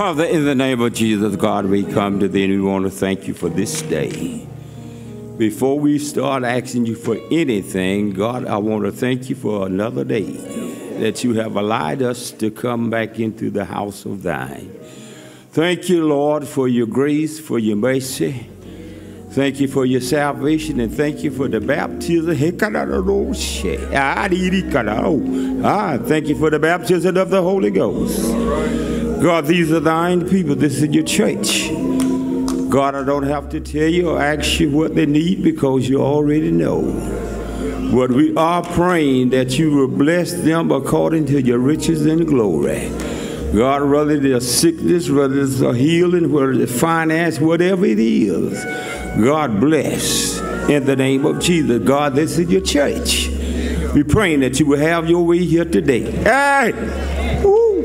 Father, in the name of Jesus, God, we come to thee and we want to thank you for this day. Before we start asking you for anything, God, I want to thank you for another day that you have allowed us to come back into the house of thine. Thank you, Lord, for your grace, for your mercy. Thank you for your salvation and thank you for the baptism. Ah, thank you for the baptism of the Holy Ghost. God, these are thine people. This is your church. God, I don't have to tell you or ask you what they need because you already know. But we are praying that you will bless them according to your riches and glory. God, whether it's sickness, whether it's a healing, whether it's finance, whatever it is, God bless in the name of Jesus. God, this is your church. We're praying that you will have your way here today. Hey!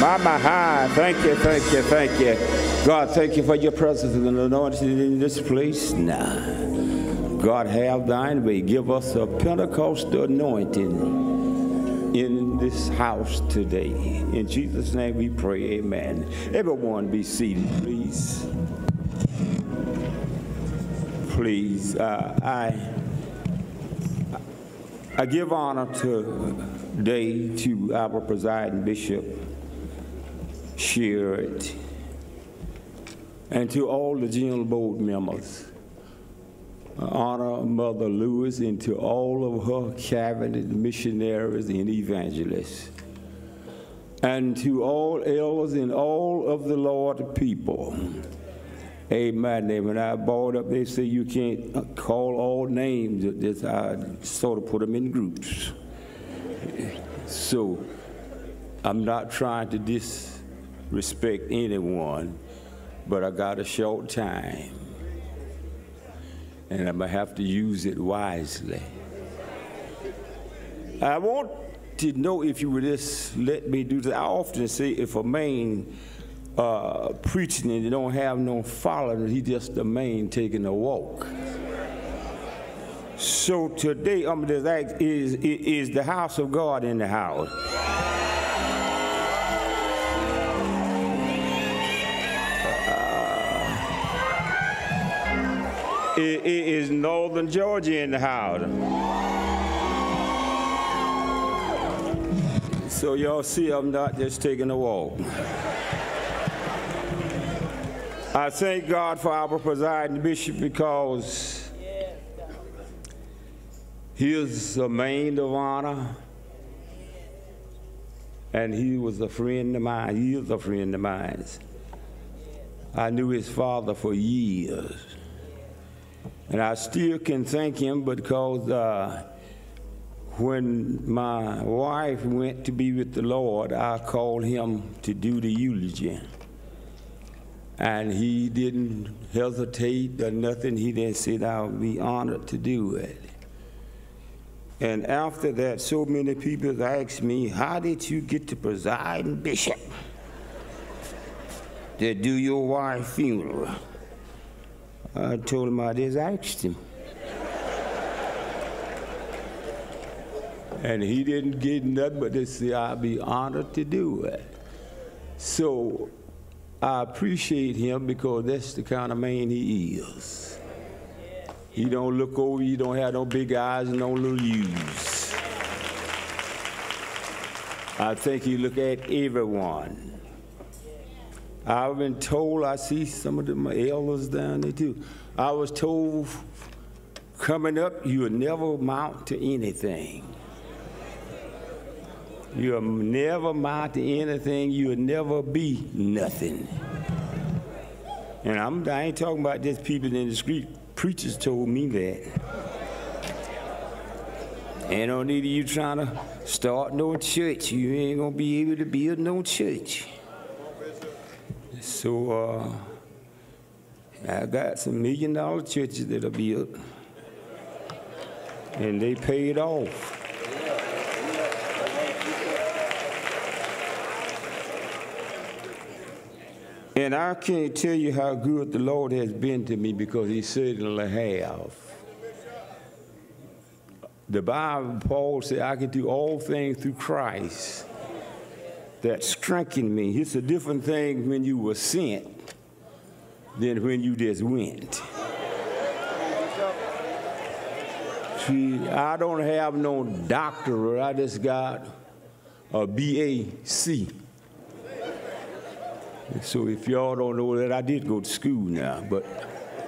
Mama, hi. Thank you, thank you, thank you. God, thank you for your presence and anointing in this place now. God, have thine way. Give us a Pentecostal anointing in this house today. In Jesus' name we pray, amen. Everyone be seated, please. Please. Uh, I. I give honor today to our presiding bishop, Sheard, and to all the general board members. I honor Mother Lewis and to all of her cabinet missionaries and evangelists, and to all elders and all of the Lord people. Amen. And when I brought up, they say you can't uh, call all names. Just I sort of put them in groups. So I'm not trying to disrespect anyone, but I got a short time. And I'm going to have to use it wisely. I want to know if you would just let me do this. I often say if a man uh, preaching and you don't have no followers, he just the main taking a walk. So today, I'm just is, is the house of God in the house? Uh, is Northern Georgia in the house? So y'all see I'm not just taking a walk. I thank God for our presiding bishop because he is a man of honor and he was a friend of mine. He is a friend of mine. I knew his father for years. And I still can thank him because uh, when my wife went to be with the Lord, I called him to do the eulogy and he didn't hesitate or nothing. He didn't say, I'll be honored to do it. And after that, so many people asked me, How did you get to preside, Bishop? To do your wife's funeral? I told him I just asked him. and he didn't get nothing but to say, I'll be honored to do it. So I appreciate him because that's the kind of man he is. He don't look over you, don't have no big eyes and no little U's. I think he look at everyone. I've been told, I see some of them elders down there too. I was told coming up, you will never amount to anything. You'll never amount to anything. You'll never be nothing. And I'm, I ain't talking about just people in the street. Preachers told me that. Ain't no need of you trying to start no church. You ain't gonna be able to build no church. So uh, I got some million dollar churches that are built, and they paid off. And I can't tell you how good the Lord has been to me because He certainly has. The Bible, Paul said, I can do all things through Christ that strengthened me. It's a different thing when you were sent than when you just went. See, I don't have no doctorate. I just got a BAC. So if y'all don't know that, I did go to school now, but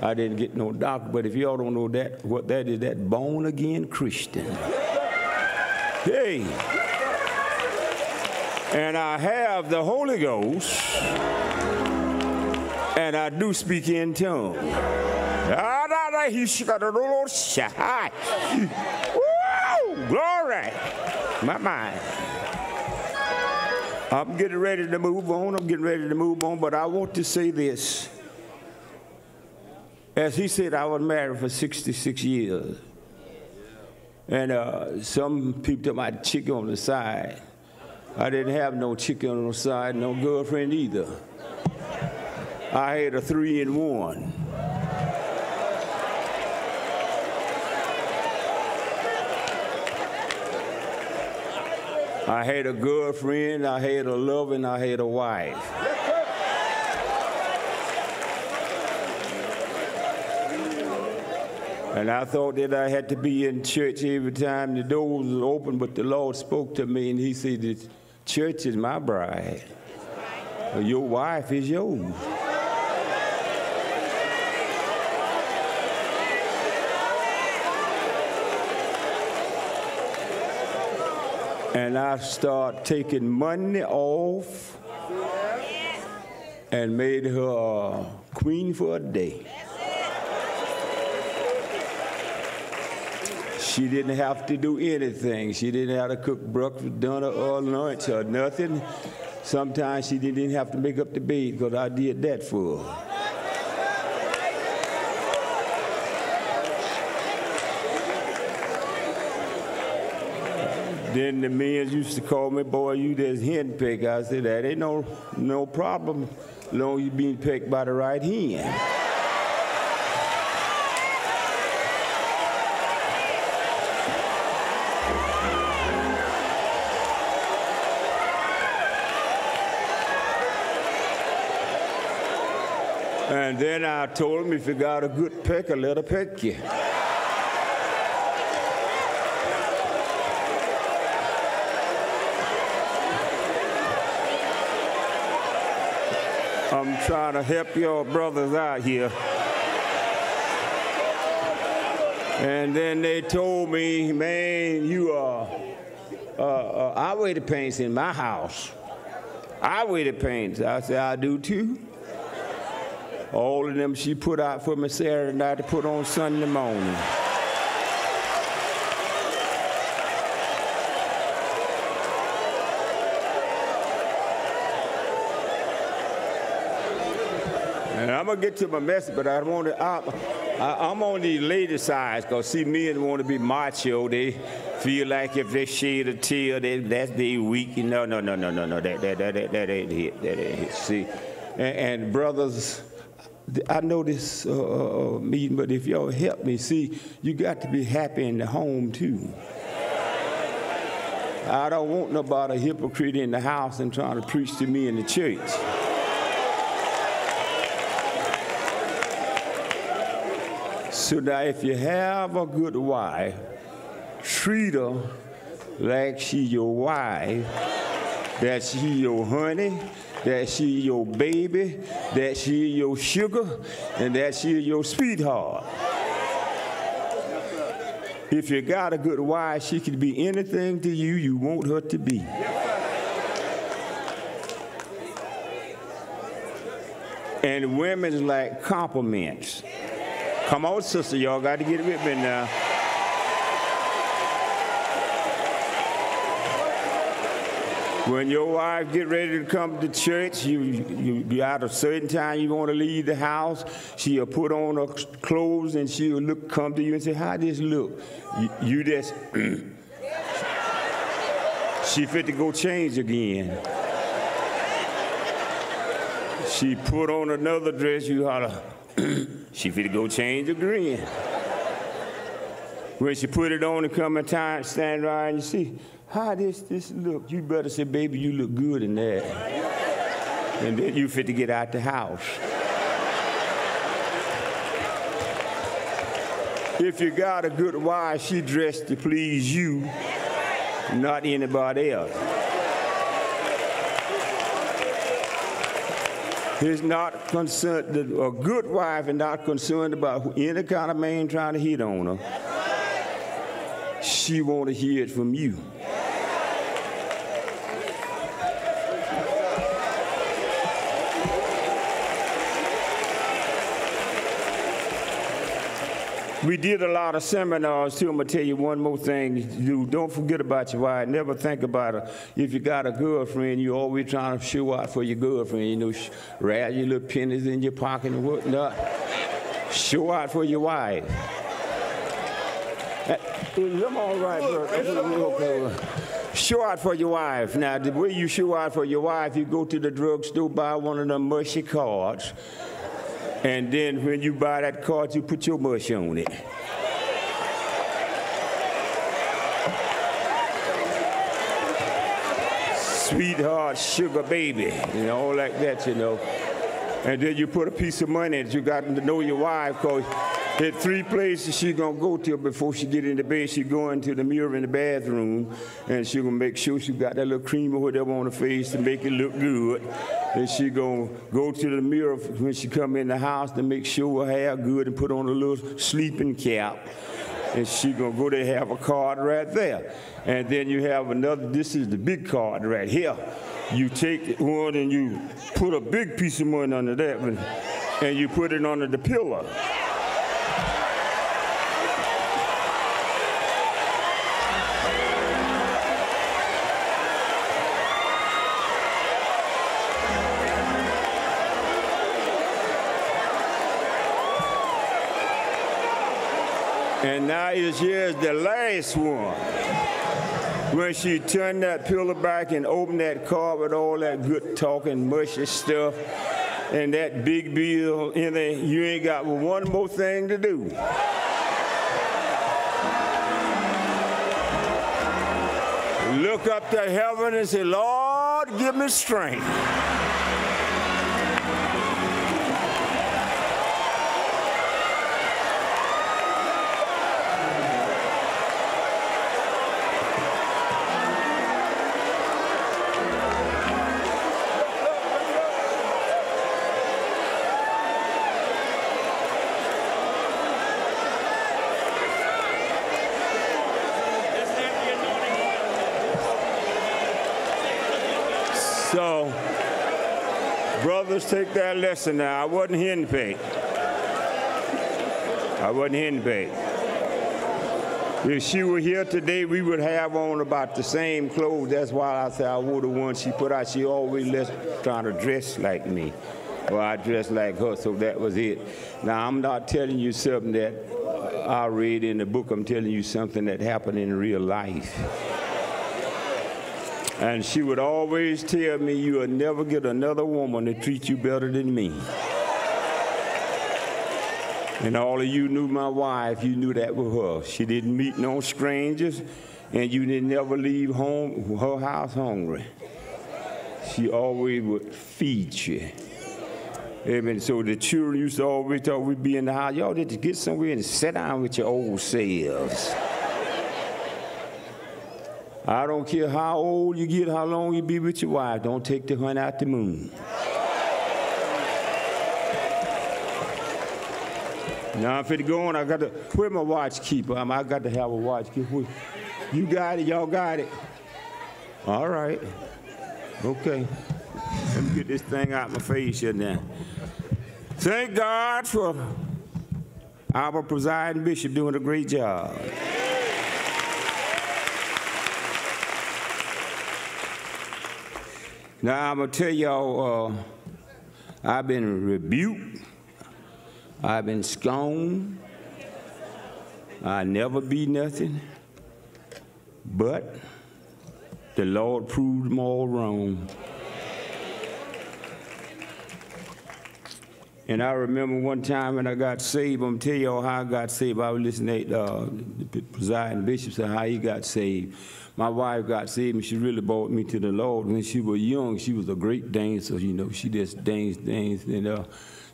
I didn't get no doctor. But if y'all don't know that, what that is, that born again Christian. Hey. And I have the Holy Ghost, and I do speak in tongues. Woo! Glory! My mind. I'm getting ready to move on. I'm getting ready to move on, but I want to say this. As he said, I was married for 66 years. And uh, some people talk my chicken on the side. I didn't have no chicken on the side, no girlfriend either. I had a three in one. I had a girlfriend, I had a lover, and I had a wife. And I thought that I had to be in church every time the doors was open, but the Lord spoke to me and He said, church is my bride. Your wife is yours. And I start taking money off and made her queen for a day. She didn't have to do anything. She didn't have to cook breakfast, dinner, or lunch, or nothing. Sometimes she didn't have to make up the bed because I did that for her. Then the men used to call me, boy, you just hen pick. I said, that ain't no, no problem long you being picked by the right hen. And then I told him, if you got a good pecker, let her peck you. I'm trying to help your brothers out here. And then they told me, man, you are, uh, uh, I wear the paints in my house. I wear the paints. I said, I do too. All of them she put out for me Saturday night to put on Sunday morning. I'm gonna get to my message, but I want to. I, I, I'm on the lady side because see, men want to be macho. They feel like if they shed a tear, they, that's they weak. No, no, no, no, no, no. That that that that, that ain't it. That ain't it. See, and, and brothers. I know this uh, uh, meeting, but if y'all help me, see, you got to be happy in the home too. I don't want nobody hypocrite in the house and trying to preach to me in the church. So now, if you have a good wife, treat her like she your wife, that she your honey, that she your baby, that she your sugar, and that she your sweetheart. If you got a good wife, she can be anything to you you want her to be. And women like compliments. Come on, sister, y'all got to get with me now. When your wife get ready to come to church, you, you, you at a certain time you want to leave the house, she'll put on her clothes and she'll look, come to you and say, how this look? You, you just, she fit to go change again. She put on another dress, you holler, she fit to go change again. When she put it on and come in time, stand right and you see, how this this look? You better say, baby, you look good in that. and then you fit to get out the house. if you got a good wife, she dressed to please you, not anybody else. He's not concerned, a good wife is not concerned about any kind of man trying to hit on her. She want to hear it from you. We did a lot of seminars too. I'm gonna tell you one more thing. You don't forget about your wife. Never think about her. If you got a girlfriend, you always trying to show out for your girlfriend. You know, rag your little pennies in your pocket and whatnot. Show out for your wife. Eh, mm, I'm all right, bro. Okay Show out for your wife. Now, the way you show out for your wife, you go to the drugstore, buy one of them mushy cards and then when you buy that card, you put your mush on it. Sweetheart, sugar baby, and all like that, you know. And then you put a piece of money that you got to know your wife because there three places she gonna go to before she get in the bed. She going to the mirror in the bathroom and she gonna make sure she got that little cream or whatever on her face to make it look good. And she gonna go to the mirror when she come in the house to make sure her hair good and put on a little sleeping cap. And she gonna go there have a card right there. And then you have another, this is the big card right here. You take one and you put a big piece of money under that one and you put it under the pillow. And now is here's the last one. When she turned that pillow back and opened that car with all that good talking, mushy stuff, and that big bill in there, you ain't got one more thing to do. Look up to heaven and say, Lord, give me strength. Brothers, take that lesson now. I wasn't here to. I wasn't here to. If she were here today, we would have on about the same clothes. That's why I said I wore the one she put out. She always left trying to dress like me. Or I dress like her, so that was it. Now, I'm not telling you something that I read in the book. I'm telling you something that happened in real life. And she would always tell me, you will never get another woman to treat you better than me. And all of you knew my wife, you knew that was her. She didn't meet no strangers, and you didn't never leave home her house hungry. She always would feed you. Amen. So the children used to always talk, we'd be in the house, y'all need to get somewhere and sit down with your old selves. I don't care how old you get, how long you be with your wife. Don't take the hunt out the moon. Now I'm fit go on. I got to where my watch keeper. Um, I got to have a watch keeper. You got it. Y'all got it. All right. Okay. Let me get this thing out my face here now. Thank God for our presiding bishop doing a great job. Now I'm gonna tell y'all, uh, I've been rebuked, I've been scorned, I never be nothing, but the Lord proved them all wrong. And I remember one time when I got saved, I'm gonna tell y'all how I got saved. I was listening to uh, the presiding bishop say how he got saved. My wife got saved and she really brought me to the Lord. When she was young, she was a great dancer, you know, she just danced, danced. And uh,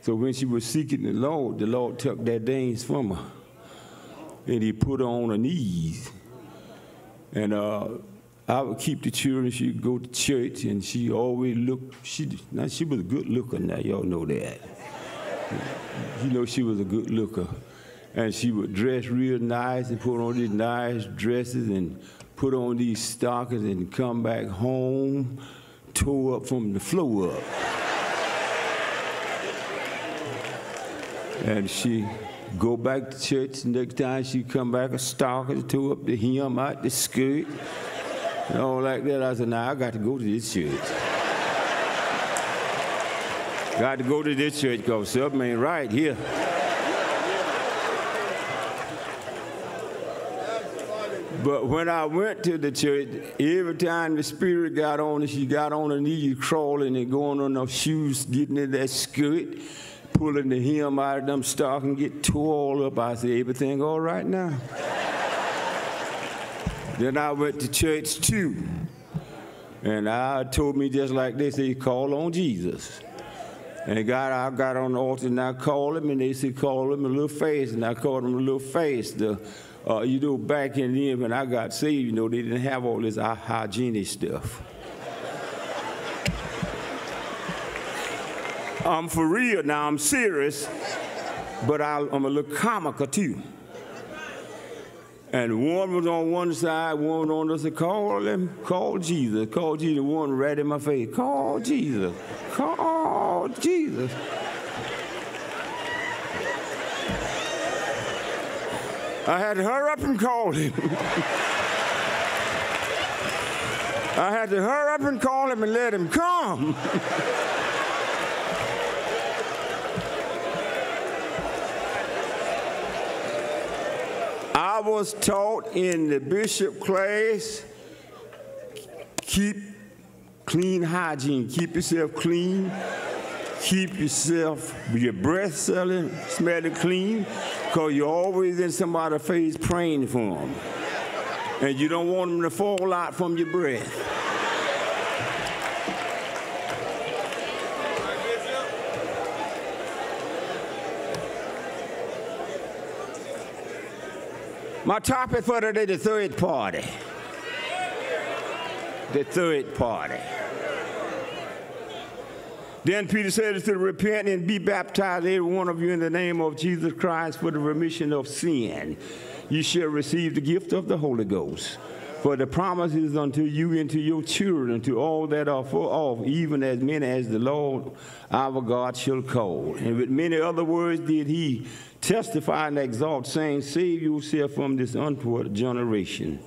so when she was seeking the Lord, the Lord took that dance from her. And he put her on her knees. And uh, I would keep the children. She'd go to church, and she always looked. She now she was a good looker. Now y'all know that. You know she was a good looker, and she would dress real nice and put on these nice dresses and put on these stockings and come back home, tore up from the floor up. and she go back to church. Next time she come back, a stockings tore up the hem out the skirt and all like that. I said, now I got to go to this church. got to go to this church because something ain't right here. But when I went to the church, every time the spirit got on her, she got on her knees, crawling and going on her shoes, getting in that skirt, pulling the hem out of them stockings, get tore all up. I said, everything all right now? then I went to church too. And I told me just like this, they call on Jesus. And God, I got on the altar and I called him, and they said, call him a little face. And I called him a little face. Uh, uh, you know, back in the end when I got saved, you know, they didn't have all this hygienic stuff. I'm for real now, I'm serious, but I, am a little comical too. And one was on one side, one on the other. Call him, call Jesus, call Jesus. One right in my face, call Jesus, call Jesus. I had to hurry up and call him. I had to hurry up and call him and let him come. I was taught in the bishop class keep clean hygiene, keep yourself clean, keep yourself, your breath smelling, smelling clean, because you're always in somebody's face praying for them. And you don't want them to fall out from your breath. My topic for today, the third party. The third party. Then Peter said to repent and be baptized, every one of you, in the name of Jesus Christ for the remission of sin. You shall receive the gift of the Holy Ghost. For the promise is unto you and to your children, to all that are far off, even as many as the Lord our God shall call. And with many other words did he testify and exalt, saying, Save yourself from this untoward generation.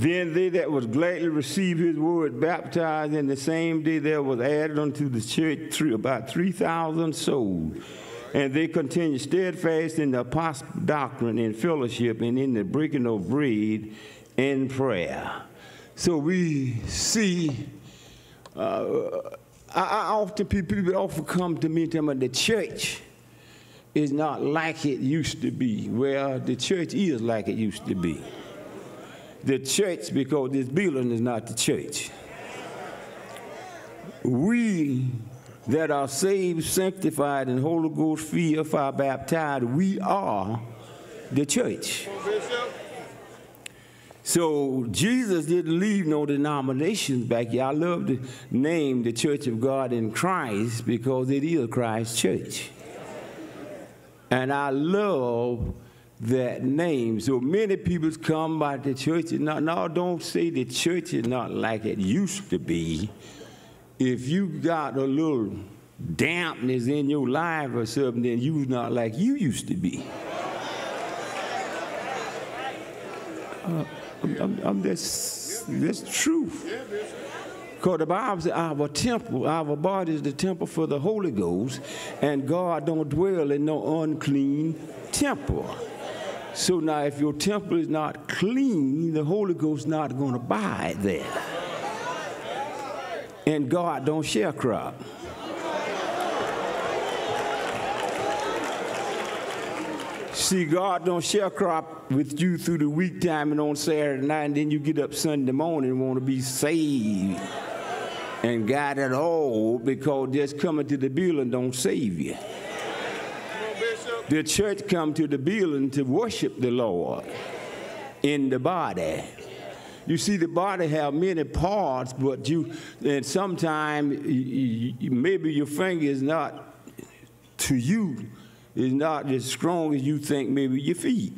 Then they that was gladly received his word baptized and the same day there was added unto the church three, about 3,000 souls. And they continued steadfast in the apostle doctrine, in fellowship, and in the breaking of bread and prayer. So we see, uh, I, I, often people, people often come to me and tell me the church is not like it used to be. Well, the church is like it used to be. The church, because this building is not the church. We that are saved, sanctified, and Holy Ghost filled, fire baptized, we are the church. So Jesus didn't leave no denominations back here. I love the name the Church of God in Christ because it is Christ's church. And I love that name. So many people come by the church and no, don't say the church is not like it used to be. If you got a little dampness in your life or something, then you's not like you used to be. Uh, I'm, I'm, I'm that's, that's true. Because the Bible says our temple, our body is the temple for the Holy Ghost, and God don't dwell in no unclean temple. So now if your temple is not clean, the Holy Ghost not going to abide there. And God don't sharecrop. See, God don't sharecrop with you through the week time and on Saturday night, and then you get up Sunday morning and want to be saved and got it all because just coming to the building don't save you. The church come to the building to worship the Lord in the body. You see, the body have many parts, but you, and sometimes maybe your finger is not to you is not as strong as you think maybe your feet.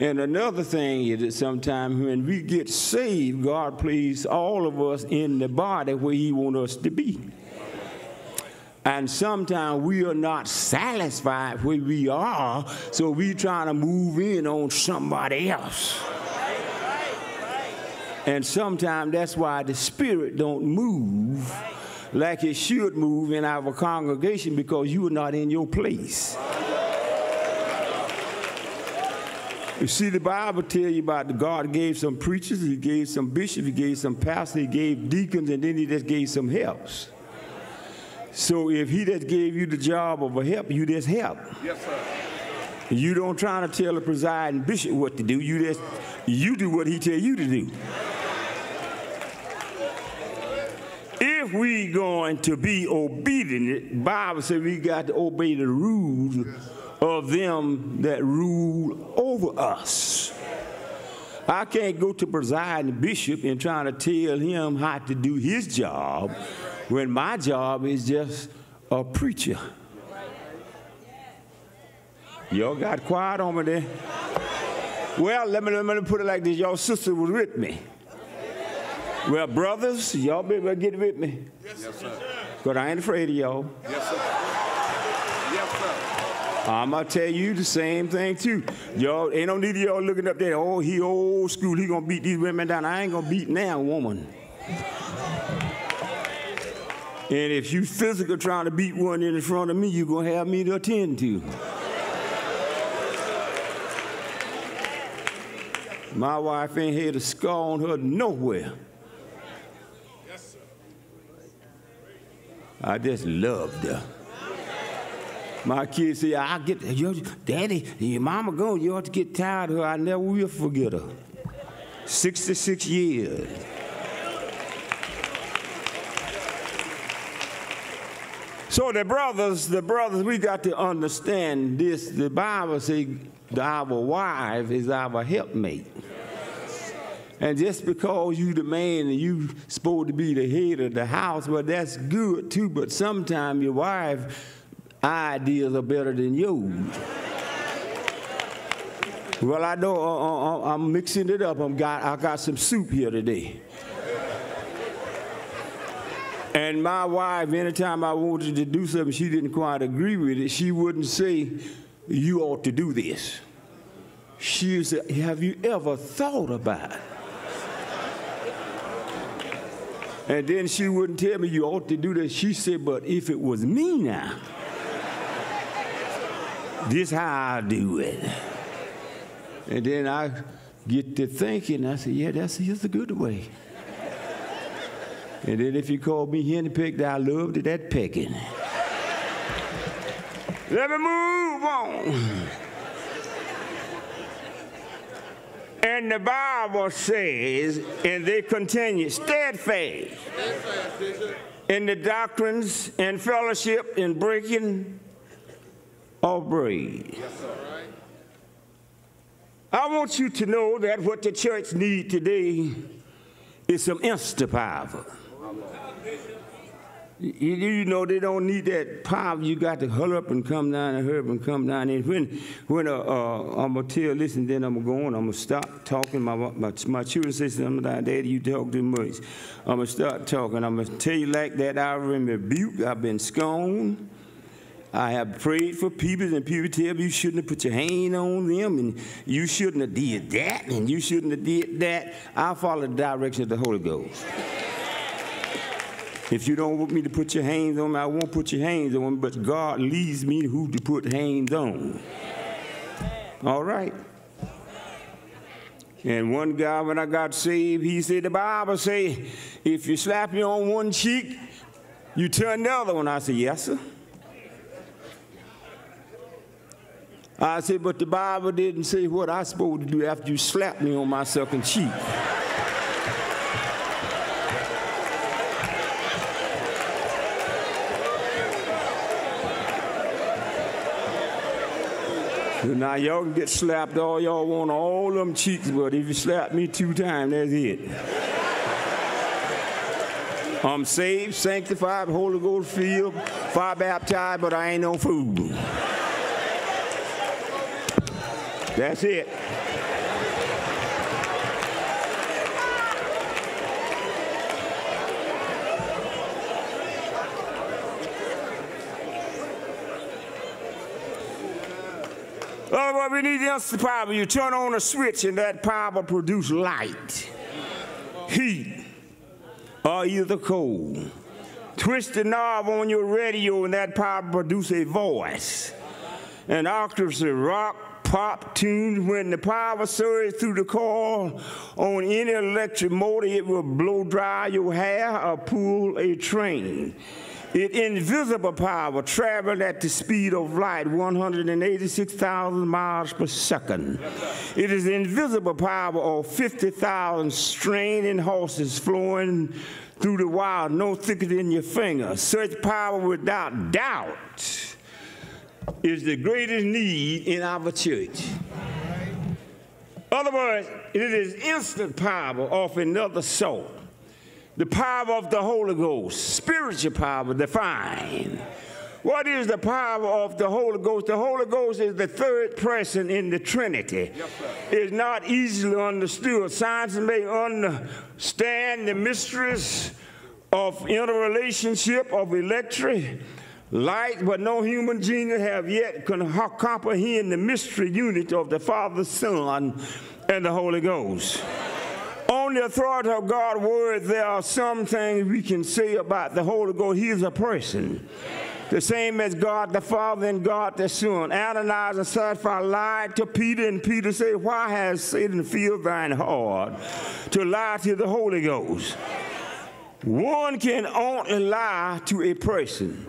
And another thing is that sometimes when we get saved, God places all of us in the body where He wants us to be. And sometimes we are not satisfied where we are, so we trying to move in on somebody else. And sometimes that's why the spirit don't move like it should move in our congregation because you are not in your place. You see, the Bible tell you about God gave some preachers, He gave some bishops, He gave some pastors, He gave deacons, and then He just gave some helps. So if He just gave you the job of a help, you just help. Yes, sir. You don't try to tell the presiding bishop what to do. You just you do what He tell you to do. If we going to be obedient, Bible says we got to obey the rules of them that rule over us. I can't go to presiding bishop and trying to tell him how to do his job when my job is just a preacher. Y'all got quiet on me there. Well, let me, let me put it like this. Y'all sister was with me. Well, brothers, y'all better get with me. Yes, sir. Because I ain't afraid of y'all. Yes, sir. I'm gonna tell you the same thing too. Y'all ain't no need of y'all looking up there. Oh, he old school. He gonna beat these women down. I ain't gonna beat now woman. And if you physical trying to beat one in front of me, you're gonna have me to attend to. My wife ain't a scar on her nowhere. Yes, I just loved her. My kids say, I get, your daddy, your mama gone, you ought to get tired of her. I never will forget her. 66 years. So the brothers, the brothers, we got to understand this. The Bible says our wife is our helpmate. And just because you the man and you supposed to be the head of the house, well, that's good too. But sometimes your wife ideas are better than yours. Well, I know uh, uh, uh, I'm mixing it up. I'm got, I got some soup here today. And my wife, anytime I wanted to do something she didn't quite agree with it, she wouldn't say, You ought to do this. She would say, Have you ever thought about it? And then she wouldn't tell me you ought to do this. She said, But if it was me now, this how I do it. And then I get to thinking, I said, yeah, that's here's a good way. And then if you call me henny pecked, I loved it that pecking. Let me move on. And the Bible says, and they continue, steadfast, in the doctrines and fellowship in breaking of bread. I want you to know that what the church needs today is some Instapower. You, know they don't need that power. You got to hurry up and come down and hurry up and come down. And when when uh, uh, I'm gonna tell, listen, then I'm gonna go on. I'm gonna stop talking. My my, my children say something like, "Daddy, you talk too much." I'm gonna start talking. I'm gonna tell you like that. I've been rebuked. I've been scorned. I have prayed for people, and people tell me you shouldn't have put your hand on them, and you shouldn't have did that, and you shouldn't have did that. I follow the direction of the Holy Ghost. If you don't want me to put your hands on me, I won't put your hands on me, but God leads me who to put hands on. All right. And one guy, when I got saved, he said, the Bible say, if you slap me on one cheek, you turn the other one. I said, yes, sir. I said, but the Bible didn't say what I supposed to do after you slapped me on my second cheek. now y'all can get slapped all y'all want all them cheeks, but if you slap me two times, that's it. I'm saved, sanctified, Holy Ghost filled, fire baptized, but I ain't no fool. That's it. Oh, well, we need the power. You turn on a switch and that power will produce light, heat, or either cold. Twist the knob on your radio and that power will produce a voice. An octave of rock, pop tunes. When the power surges through the coil on any electric motor, it will blow dry your hair or pull a train. It invisible power traveling at the speed of light, 186,000 miles per second. It is invisible power of 50,000 straining horses flowing through the wild, no thicker than your finger. Such power without doubt is the greatest need in our church. In other words, it is instant power of another soul the power of the Holy Ghost, spiritual power defined. What is the power of the Holy Ghost? The Holy Ghost is the third person in the Trinity. Yes, it's not easily understood. Science may understand the mysteries of interrelationship of electric light, but no human genius have yet can comprehend the mystery unit of the Father, Son, and the Holy Ghost on the authority of God's word, there are some things we can say about the Holy Ghost. He is a person. The same as God the Father and God the Son. Ananias and Sapphira lied to Peter, and Peter said, Why has Satan filled thine heart to lie to the Holy Ghost? One can only lie to a person.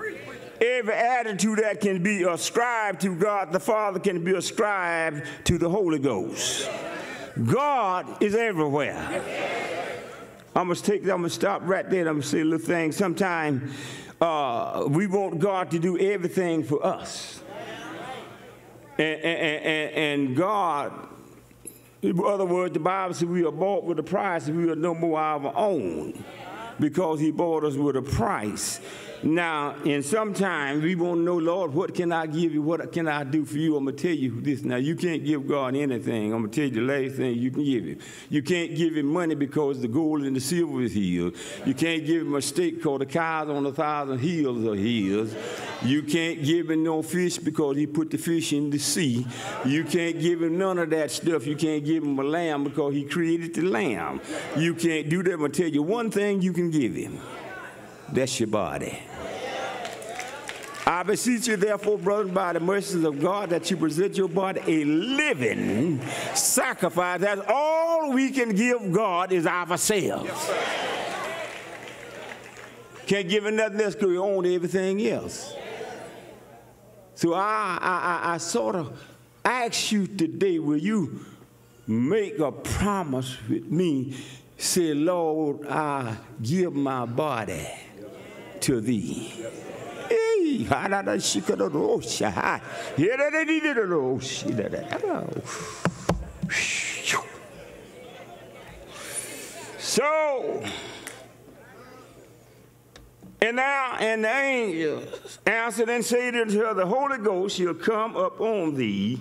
Every attitude that can be ascribed to God the Father can be ascribed to the Holy Ghost. God is everywhere. I'm gonna take. I'm gonna stop right there. I'm gonna say a little thing. Sometimes uh, we want God to do everything for us, and, and, and, and God. In other words, the Bible says we are bought with a price, and we are no more our own, because He bought us with a price. Now, and sometimes we won't know, Lord, what can I give you? What can I do for you? I'm going to tell you this. Now, you can't give God anything. I'm going to tell you the last thing you can give him. You can't give him money because the gold and the silver is his. You can't give him a steak because the cows on a thousand hills are his. You can't give him no fish because he put the fish in the sea. You can't give him none of that stuff. You can't give him a lamb because he created the lamb. You can't do that. I'm going to tell you one thing you can give him. That's your body. I beseech you, therefore, brethren, by the mercies of God, that you present your body a living sacrifice. That's all we can give God is ourselves. Yes, Can't give him nothing else because we own everything else. So I, I, I, sort of ask you today, will you make a promise with me? Say, Lord, I give my body to thee. Oh, so, and now, and the angels answered and said unto her, The Holy Ghost shall come upon thee,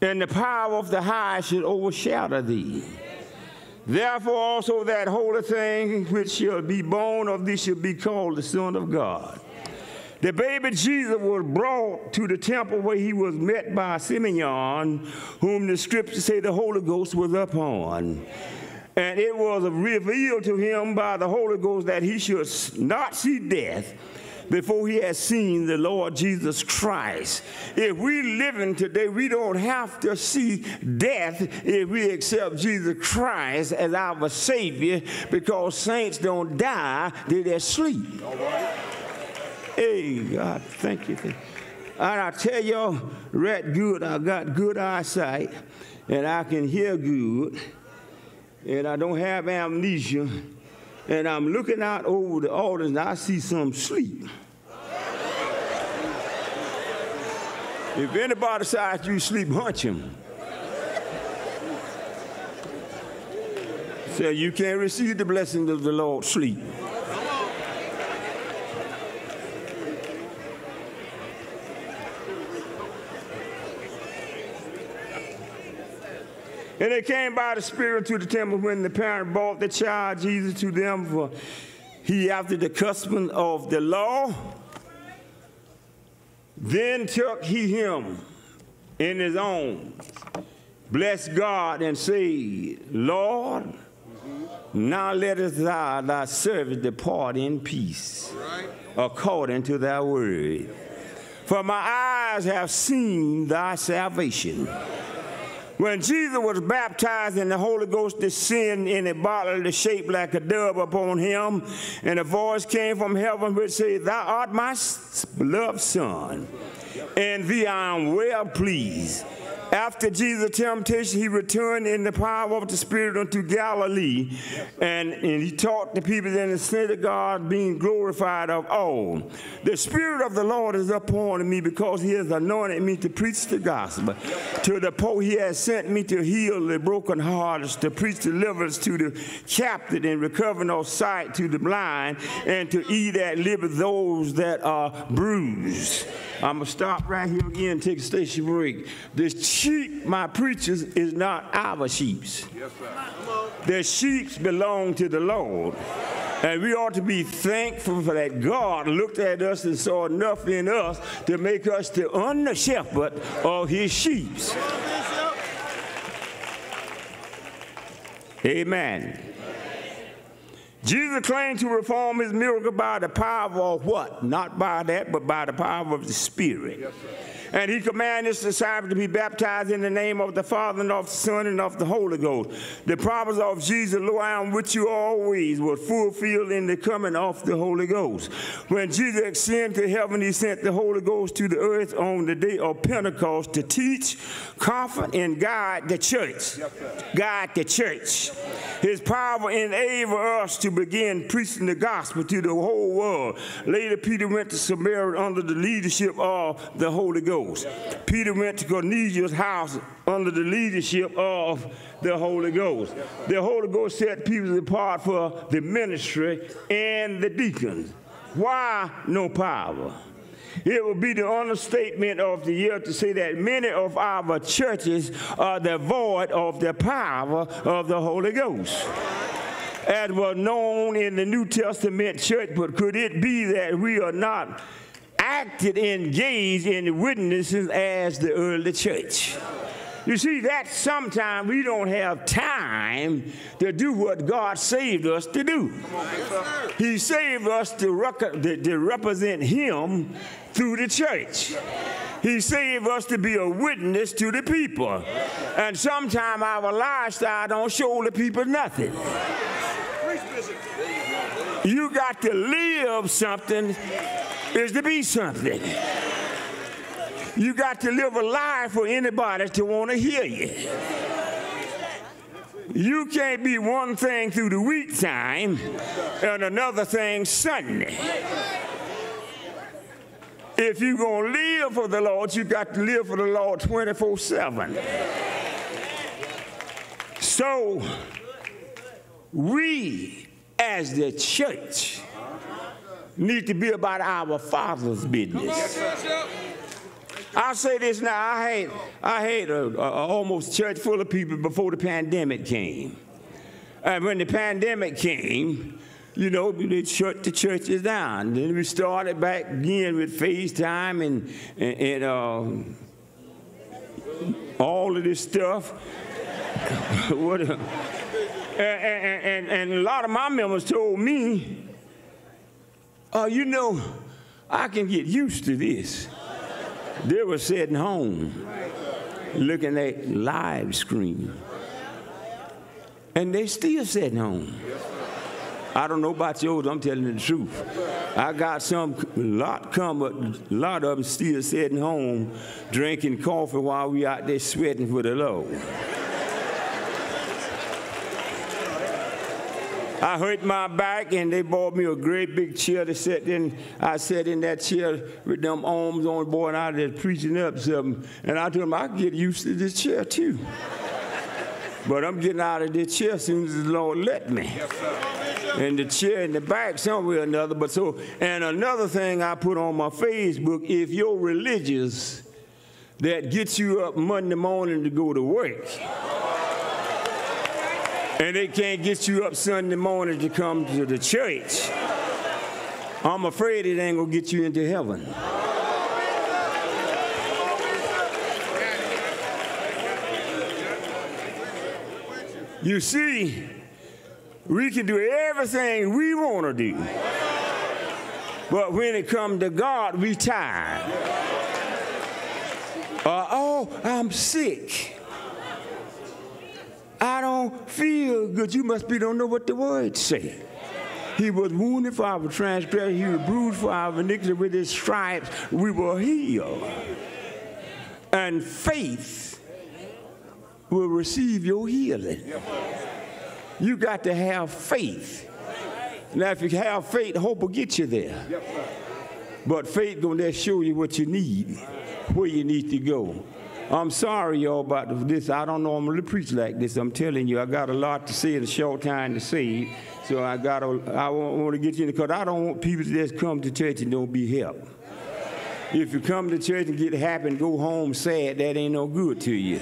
and the power of the high shall overshadow thee. Therefore also that holy thing which shall be born of thee shall be called the Son of God. The baby Jesus was brought to the temple where he was met by Simeon, whom the scriptures say the Holy Ghost was upon. And it was revealed to him by the Holy Ghost that he should not see death before he had seen the Lord Jesus Christ. If we living today, we don't have to see death if we accept Jesus Christ as our Savior because saints don't die, they just sleep. Hey, God, thank you. And I tell y'all, right good, I got good eyesight, and I can hear good, and I don't have amnesia, and I'm looking out over the audience, and I see some sleep. if anybody decides you sleep, hunch him. Say, you can't receive the blessings of the Lord, sleep. And they came by the Spirit to the temple when the parent brought the child Jesus to them, for he, after the custom of the law, then took he him in his own, blessed God, and said, Lord, now lettest thou thy servant depart in peace, right. according to thy word. For my eyes have seen thy salvation when Jesus was baptized and the Holy Ghost descended in a bodily shape like a dove upon him, and a voice came from heaven which said, Thou art my beloved Son, and thee I am well pleased. After Jesus' temptation, he returned in the power of the Spirit unto Galilee, and, and he taught the people in the synagogue, being glorified of all. The Spirit of the Lord is upon me because he has anointed me to preach the gospel. To the poor, he has sent me to heal the brokenhearted, to preach deliverance to the captive, and recovering of sight to the blind, and to eat at liberty those that are bruised. I'm going to stop right here again, take a station break. The sheep, my preachers, is not our sheeps. Yes, sir. The sheep belong to the Lord. And we ought to be thankful for that God looked at us and saw enough in us to make us the under shepherd of his sheep. Amen. Jesus claimed to perform his miracle by the power of what? Not by that, but by the power of the Spirit. Yes, and he commanded his disciples to be baptized in the name of the Father and of the Son and of the Holy Ghost. The promise of Jesus, Lo, I am with you always, was fulfilled in the coming of the Holy Ghost. When Jesus ascended to heaven, he sent the Holy Ghost to the earth on the day of Pentecost to teach, comfort, and guide the church. Guide the church. His power enabled us to begin preaching the gospel to the whole world. Later, Peter went to Samaria under the leadership of the Holy Ghost. Ghost. Peter went to Cornelius' house under the leadership of the Holy Ghost. The Holy Ghost set people apart for the ministry and the deacons. Why no power? It would be the understatement of the year to say that many of our churches are devoid of the power of the Holy Ghost as was known in the New Testament church, but could it be that we are not acted engaged in witnesses as the early church. You see, that sometimes we don't have time to do what God saved us to do. He saved us to, rec- to represent Him through the church. He saved us to be a witness to the people. And sometimes our lifestyle don't show the people nothing. You got to live something is to be something. You got to live a life for anybody to want to hear you. You can't be one thing through the week time and another thing Sunday. If you're going to live for the Lord, you got to live for the Lord 24 7. So, we as the church need to be about our Father's business. I say this now. I had I had a, a, almost church full of people before the pandemic came, and when the pandemic came, you know, they shut the churches down. Then we started back again with FaceTime and and, and uh, all of this stuff. what? A, And, and, and, and a lot of my members told me, oh, you know, I can get used to this. They were sitting home looking at live screen. And they still sitting home. I don't know about yours, I'm telling you the truth. I got some lot come, a lot of them still sitting home drinking coffee while we out there sweating for the Lord. I hurt my back and they bought me a great big chair to sit in. I sat in that chair with them arms on board and I was preaching up something. And I told them I get used to this chair too. but I'm getting out of this chair as soon as the Lord let me. Yes, and the chair in the back somewhere or another. But so, and another thing I put on my Facebook, if you're religious, that gets you up Monday morning to go to work. And they can't get you up Sunday morning to come to the church. I'm afraid it ain't gonna get you into heaven. You see, we can do everything we want to do. But when it comes to God, we tired. Uh, oh, I'm sick. I don't feel good. You must be don't know what the words say. He was wounded for our transgression. He was bruised for our iniquity. With his stripes, we were healed. And faith will receive your healing. You got to have faith. Now, if you have faith, hope will get you there. But faith gonna show you what you need, where you need to go. I'm sorry, y'all, about this. I don't normally preach like this. I'm telling you, I got a lot to say in a short time to say. So I got to, I want to get you in because I don't want people to just come to church and don't be helped. If you come to church and get happy and go home sad, that ain't no good to you.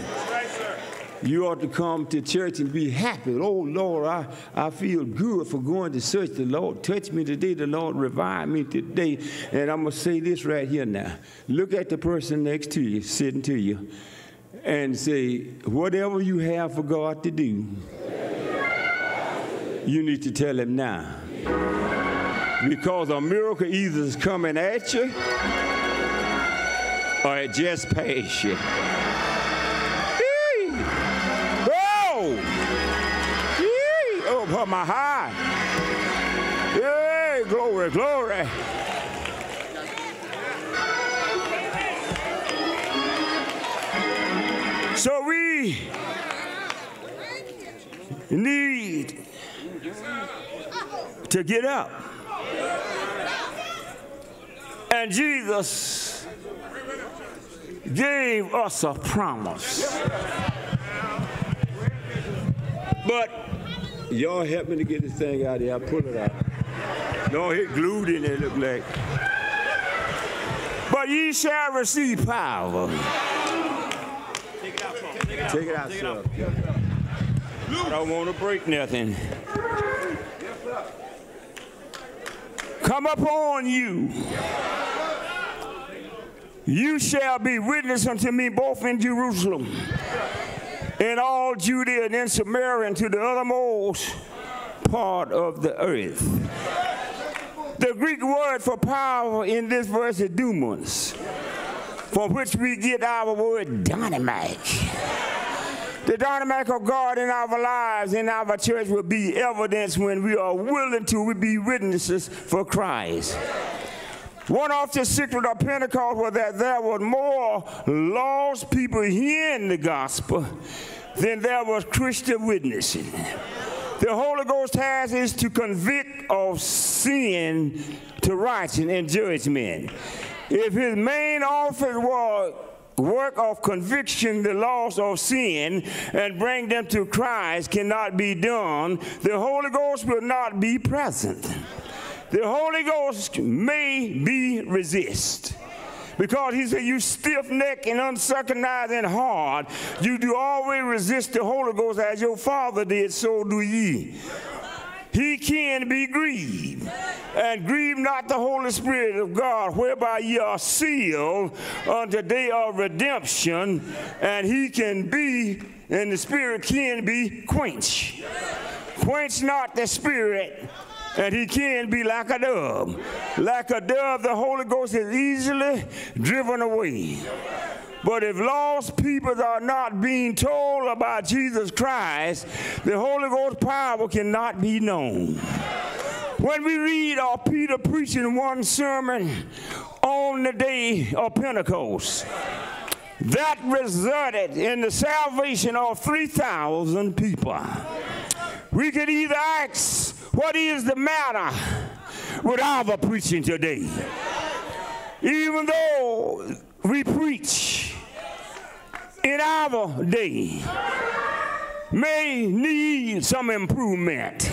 You ought to come to church and be happy. Oh, Lord, I, I feel good for going to church. The Lord touched me today. The Lord revived me today. And I'm going to say this right here now. Look at the person next to you, sitting to you, and say, whatever you have for God to do, you need to tell him now. Because a miracle either is coming at you or it just passed you. Up my high. Yay, glory, glory. So we need to get up. And Jesus gave us a promise. But Y'all help me to get this thing out of here. I pull it out. No, it glued in there, look like. But ye shall receive power. Take it out, Take it out. Take it out, Take it out. I don't want to break nothing. Come upon you. You shall be witness unto me both in Jerusalem in all Judea and in Samaria and to the uttermost part of the earth. The Greek word for power in this verse is dunamis, from which we get our word dynamite. The dynamic of God in our lives, in our church, will be evidence when we are willing to be witnesses for Christ. One of the secret of Pentecost was that there were more lost people hearing the gospel than there was Christian witnessing. The Holy Ghost task is to convict of sin to righteousness and judgment. If his main office was work of conviction, the loss of sin, and bring them to Christ cannot be done, the Holy Ghost will not be present. The Holy Ghost may be resist. Because he said, You stiff necked and uncircumcised and hard, you do always resist the Holy Ghost as your father did, so do ye. He can be grieved. And grieve not the Holy Spirit of God, whereby ye are sealed unto day of redemption, and he can be, and the Spirit can be quenched. quench not the spirit, and he can be like a dove. Like a dove, the Holy Ghost is easily driven away. But if lost people are not being told about Jesus Christ, the Holy Ghost power cannot be known. When we read of Peter preaching one sermon on the day of Pentecost, that resulted in the salvation of 3,000 people. We could either ask, what is the matter with our preaching today? Even though we preach in our day may need some improvement.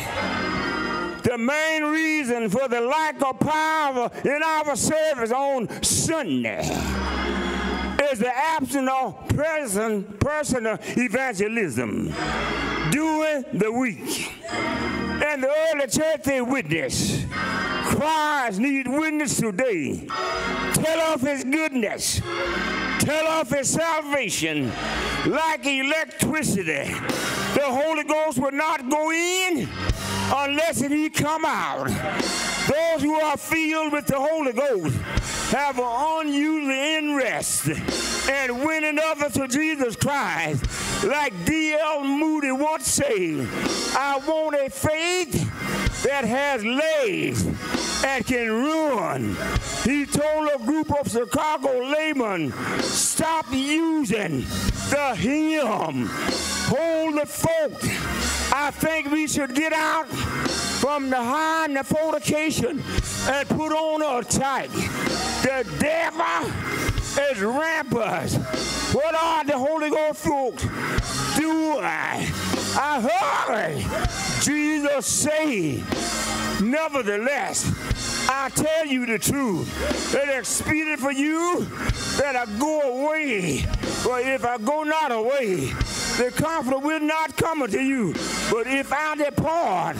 The main reason for the lack of power in our service on Sunday is the of present personal evangelism during the week. And the early church they witness. Christ need witness today. Tell of his goodness. Tell of his salvation like electricity. The Holy Ghost will not go in unless he come out. Those who are filled with the Holy Ghost have an unusual interest in winning others to Jesus Christ. Like D.L. Moody once said, I want a faith that has legs and can run. He told a group of Chicago laymen, stop using the hymn. Hold the folk. I think we should get out from the high and the fornication and put on a tight. The devil is rampant. What are the Holy Ghost folks doing? I heard Jesus say, nevertheless, I tell you the truth. It is expedient for you that I go away. But if I go not away, the comforter will not come unto you. But if I depart,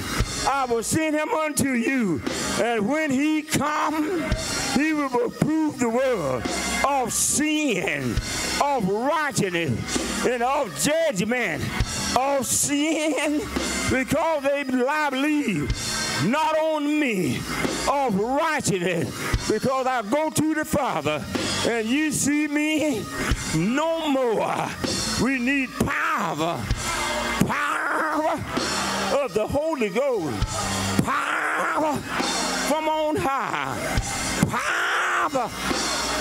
I will send him unto you. And when he come, he will reprove the world of sin, of righteousness, and of judgment, of sin, because they believe not on me, of righteousness, because I go to the Father, and you see me no more. We need power, power of the Holy Ghost, power from on high, power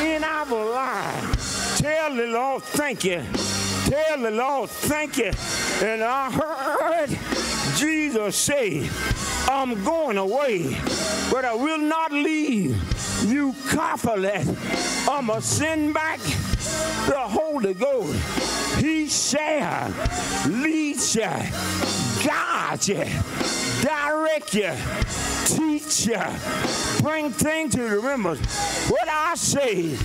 in our lives. Tell the Lord, thank you. Tell the Lord, thank you. And I heard Jesus say, I'm going away, but I will not leave you comfortless. I'm going to send back the Holy Ghost. He shall lead you, guide you, direct you, teach you, bring things to remembrance. What I say,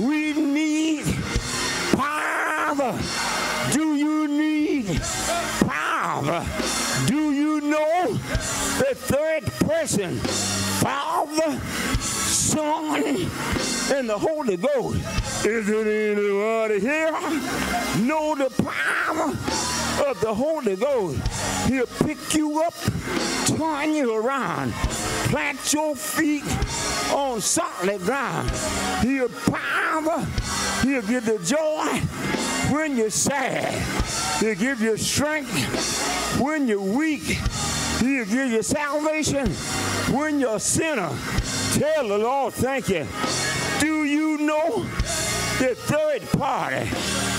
we need power. Do you need power? Do you know the third person, Father, Son, and the Holy Ghost? Is it anybody here? Know the power of the Holy Ghost. He'll pick you up, turn you around, plant your feet on solid ground. He'll power, he'll give the joy when you're sad. He'll give you strength when you're weak. He'll give you salvation when you're a sinner. Tell the Lord, thank you. Do you know the third party?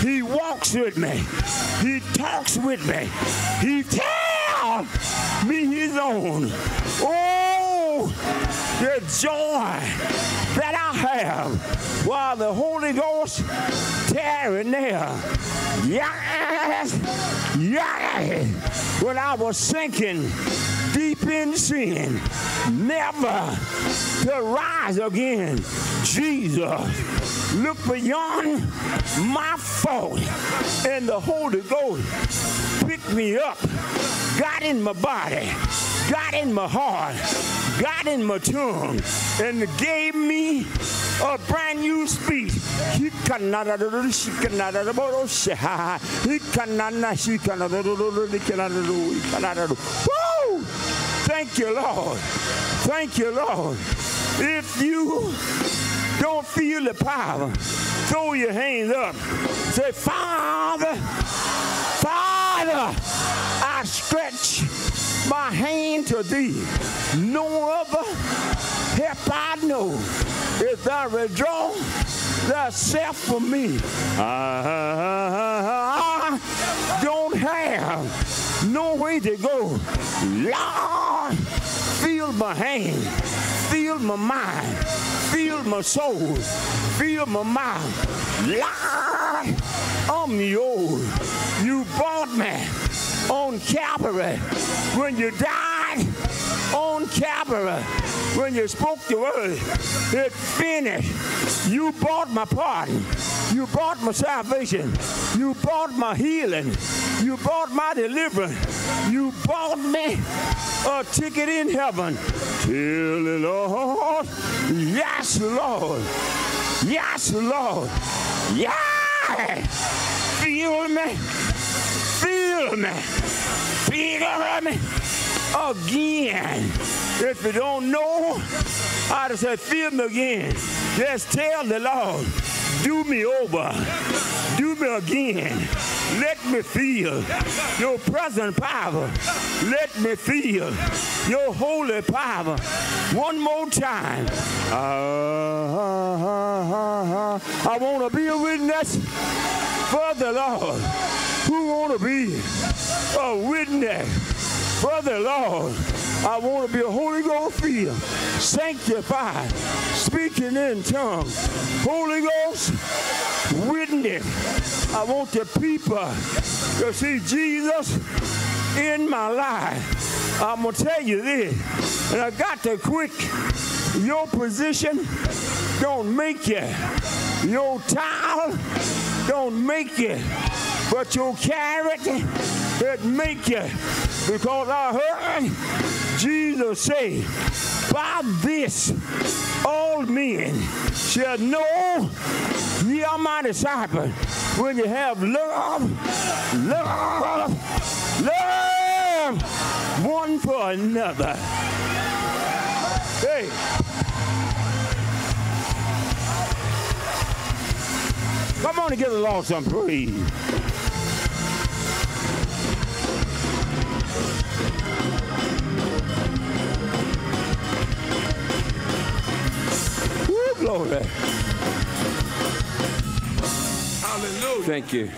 He walks with me. He talks with me. He tells me his own. Oh, the joy that I have while the Holy Ghost tearing there. Yes, yes. When I was sinking deep in sin, never to rise again. Jesus, look beyond my fault, and the Holy Ghost picked me up, got in my body, got in my heart, got in my tongue, and gave me a brand new speech. Woo! Thank you, Lord. Thank you, Lord. If you don't feel the power, throw your hands up. Say, Father, Father, I stretch my hand to thee. No other help I know if thou withdraw thyself from me. I don't have no way to go. Lord, feel my hand, feel my mind, feel my soul, feel my mind. Lord, I'm yours. You bought me on Calvary when you died on Calvary when you spoke the word. It finished. You bought my pardon. You bought my salvation. You bought my healing. You bought my deliverance. You bought me a ticket in heaven. Tell the Lord, yes, Lord. Yes, Lord. Yeah. Feel me. Feel me. Feel me again. If you don't know I just say, feel me again, just tell the Lord, do me over, do me again. Let me feel your present power. Let me feel your holy power. One more time. Uh, I want to be a witness for the Lord. Who want to be a witness the Lord? I want to be a Holy Ghost filled, sanctified, speaking in tongues. Holy Ghost witness. I want the people to see Jesus in my life. I'm going to tell you this, and I got to quick. Your position don't make you. Your title don't make you. But your character, it make you. Because I heard Jesus say, by this all men shall know ye are my disciples when you have love, love, love one for another. Hey. Come on and give the Lord some praise. Woo, glory. Hallelujah. Thank you.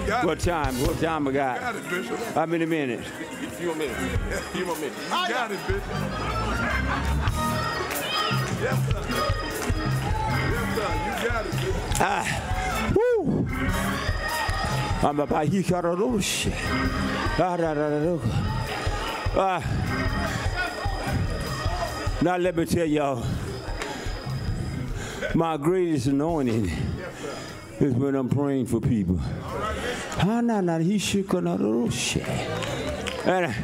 You got What it. time? What time I You got got? it, Bishop. How many minutes? few more minutes. few more minutes. You got it, Bishop. Yes, sir. Yes, sir. You got it, Bishop. Ah. Woo! I'm about he got Ah. Now let me tell y'all, my greatest anointing is when I'm praying for people. Ah. And,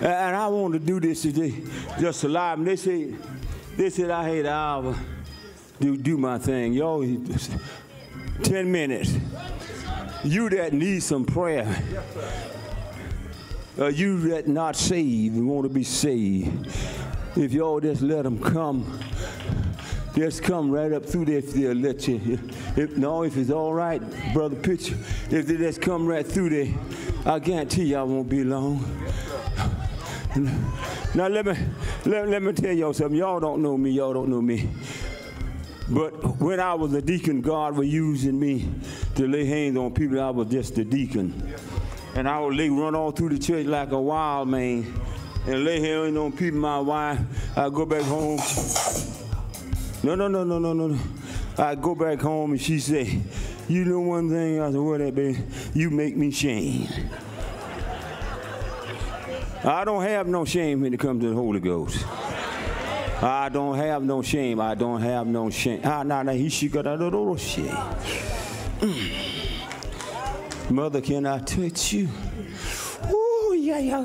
and I want to do this today, just alive. And they say, they said I had an hour to do my thing. Y'all, 10 minutes. You that need some prayer, uh, you that not saved and want to be saved, if y'all just let them come, just come right up through there if they'll let you. If, no, if it's all right, brother Pitcher, if they just come right through there, I guarantee you I won't be long. Now let me let, let me tell y'all something. Y'all don't know me. Y'all don't know me. But when I was a deacon, God was using me to lay hands on people. I was just a deacon. And I would lay, run all through the church like a wild man and lay hands on people. My wife, I'd go back home. No, no, no, no, no, no. I'd go back home and she say, you know one thing? I said, what that, baby? You make me shame. I don't have no shame when it comes to the Holy Ghost. I don't have no shame. I don't have no shame. Ah, nah, nah, he she got a little shame. Mother, can I touch you? Ooh, yeah, yeah,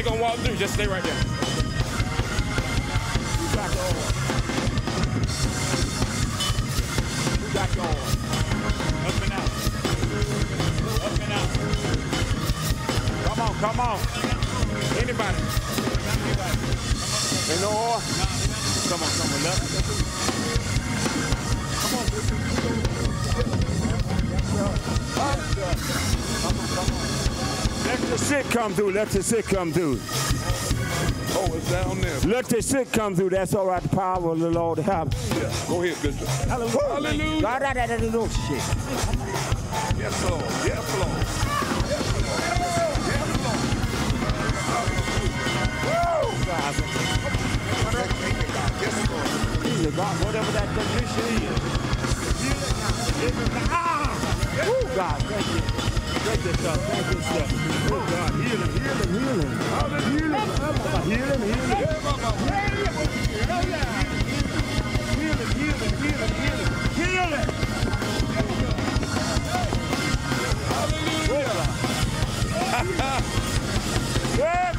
They gonna walk through. Just stay right there. Who got your arm? Who got your arm? Up and out. Up and out. Come on, come on. Anybody. Ain't no arm? Come on, come on, left. Come on, come on. Come on, come on. Let the sick come through. Let the sick come through. Oh, it's down there. Let the sick come through. That's all right. The power of the Lord have. Yeah. Go ahead, Bishop. Hallelujah. Hallelujah. Shit. Yes, Lord. Yes, Lord. Yes, Lord. Yes, Lord. Woo! God, Thank you, God. Yes, Lord. Jesus, God, whatever that condition is. heal it now. Give it now. Ah! Oh, God, thank you. Thank you, sir. Thank you, sir. Oh, God, heal him, heal him, heal him. Heal him, heal him, heal him. Yeah, Mama. Heal him, heal him, heal him, heal him. Heal him. Yeah.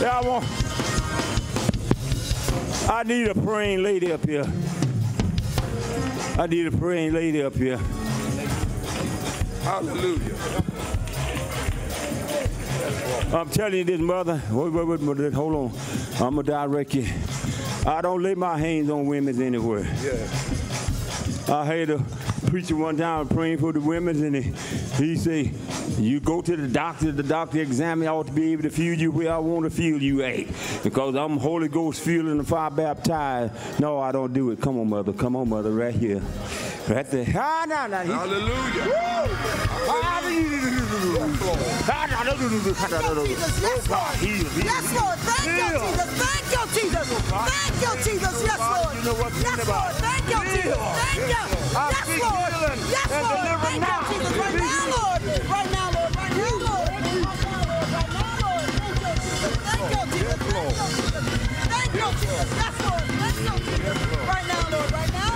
Yeah, I want. I need a praying lady up here. I need a praying lady up here. Hallelujah. I'm telling you this, mother. Wait, wait, wait. Hold on. I'm gonna direct you. I don't lay my hands on women anywhere. Yeah. I had a preacher one time praying for the women, and he, he say, "You go to the doctor. The doctor examine. I ought to be able to feel you where I want to feel you at, because I'm Holy Ghost feeling and fire baptized. No, I don't do it. Come on, mother. Come on, mother. Right here, right there. Ah, no. He, Hallelujah. ah, Yes, Lord. Yes, Lord. Thank you, Jesus. Thank you, Jesus. Yes, Lord. Yes, Lord. Thank you, Jesus. Thank you. Yes, Lord. Yes, Lord. Thank you, Jesus. Right now, Lord. Right now, Lord. Right now, Lord. Right now, Lord. Thank you, Jesus. Thank you, Thank you, Jesus. Yes, Lord. Thank you, Right now, Lord. Right now.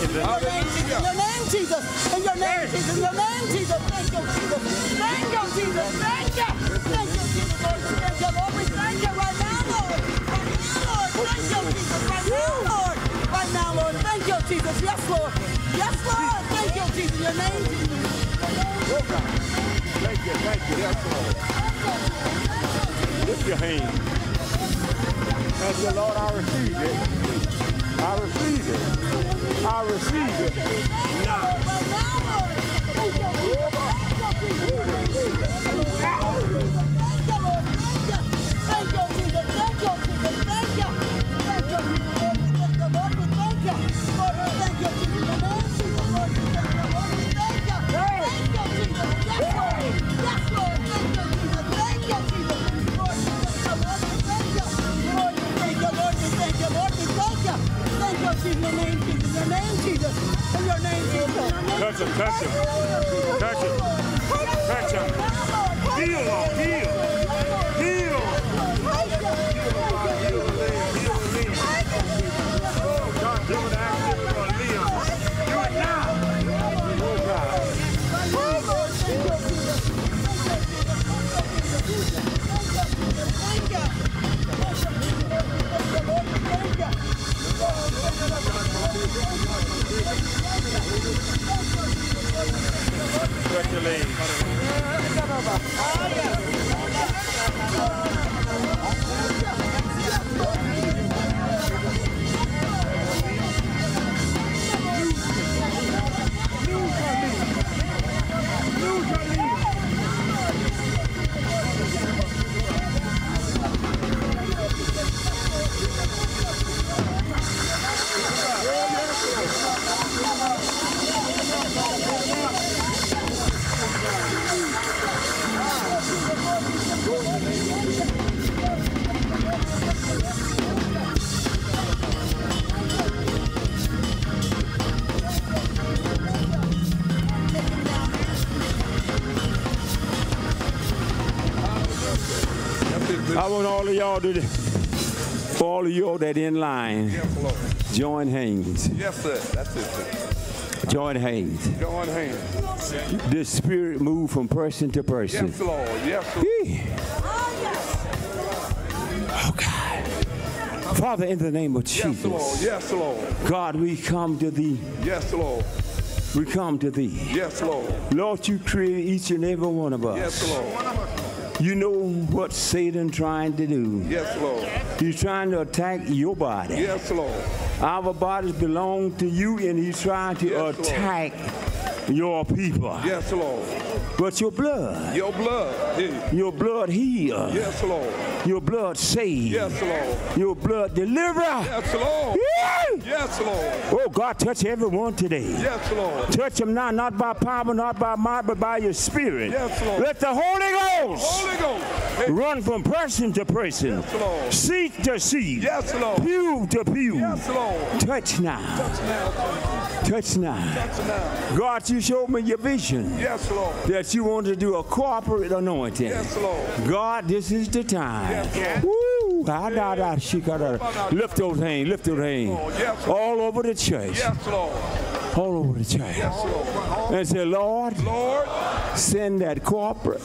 Your name, Jesus. In your name, Jesus. In your name, Jesus. Thank you, Jesus. Thank you, Jesus. Thank you. Thank you, Jesus. Lord, thank you, Lord. We thank you right now, Lord. Right now, Lord. Thank you, Jesus. Right now, Lord. Right now, Lord. Thank you, Jesus. Yes, Lord. Yes, Lord. Thank you, Jesus. Your name, Jesus. Thank you, thank you. Yes, Lord. Lift your hand. And say, Lord, I receive it. I receive it. I receive it. Now. Lord, we thank you. Thank you, Jesus. In your name, Jesus. In your name, Jesus. In your name, Jesus. Touch him, touch him. Touch him. Touch him. Heal, Lord, Congratulations. Y'all to, for all of y'all that in line, Yes, Lord. join hands. Yes, sir. That's it, sir. Join hands. Join hands. The spirit move from person to person. Yes, Lord. Yes, Lord. Oh God. Father, in the name of Jesus. Yes, Lord. Yes, Lord. God, we come to thee. Yes, Lord. We come to thee. Yes, Lord. Lord, you created each and every one of us. Yes, Lord. You know what Satan trying to do. Yes, Lord. He's trying to attack your body. Yes, Lord. Our bodies belong to you, and he's trying to Yes, Lord. attack your people. Yes, Lord. But your blood, Your blood. Your blood heals. Yes, Lord. Your blood saves. Yes, Lord. Your blood deliver. Yes, Lord. Yee! Yes, Lord. Oh God, touch everyone today. Yes, Lord. Touch them now, not by power, not by might, but by your spirit. Yes, Lord. Let the Holy Ghost Holy Ghost. Hey. run from person to person, Yes, Lord. seat to seat, Yes, Lord. pew to pew. Yes, Lord. Touch now. Touch now. Touch now. Touch now. God, you showed me your vision Yes, Lord. that you want to do a corporate anointing. Yes, Lord. God, this is the time. Yes, Woo! Ah, da, da, she, ka, da. Lift those hands, lift those hands. Yes, All over the church. Yes, Lord. All over the church. Yes, Lord. And say, Lord, Lord, send that corporate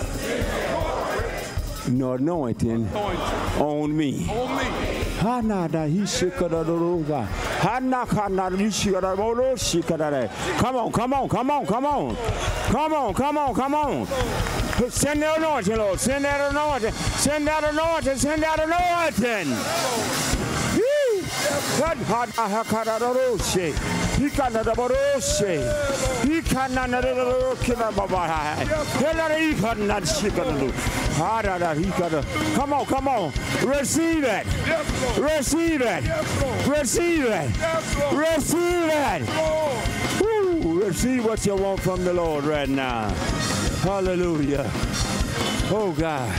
anointing anoint on me. On me. Hanada, he shikadadoroga. Hanakana, he shikadadoro, shikadade. Come on, come on, come on, come on. Come on, come on, come on. Send that anointing, Lord. Send that anointing. Send that anointing. Send that anointing. Yee. Hadahakadadoroshe. Hikanadaboroshe. Hikananadorokinababaha. Helarikanadshikanadu. Hadadahikada. Come on, come on. Receive it. Receive it. Receive it. Receive it. Receive what you want from the Lord right now. Hallelujah. Oh God.